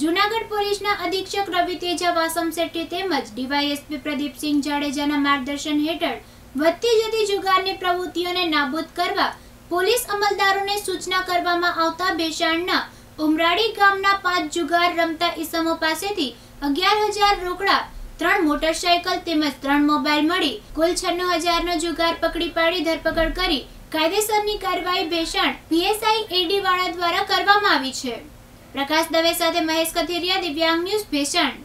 જૂનાગઢ પોલીસના અધિક્ષક રવિ તેજા, વાસમ શેટ્ટી તેમજ ડીવાયએસપી પ્રદીપસિંહ જાડેજાના માર્ગદર્શન હેઠળ વધતી જતી જુગારની પ્રવૃત્તિઓને નાબૂદ કરવા પોલીસ અમલદારોને સૂચના કરવામાં આવતા ભેસાણના ઉમરાડી ગામના પાંચ જુગાર રમતા ઈસમો પાસેથી અગિયાર હજાર રોકડા, ત્રણ મોટરસાયકલ તેમજ ત્રણ મોબાઈલ મળી, કુલ છન્નું હજારનો જુગાર પકડી પાડી ધરપકડ કરી કાયદેસરની કાર્યવાહી ભેસાણ પીએસઆઈ એડી વાળા દ્વારા કરવામાં આવી છે. પ્રકાશ દવે સાથે મહેશ કથિરિયા દિવ્યાંગ ન્યૂઝ ભેસાણ.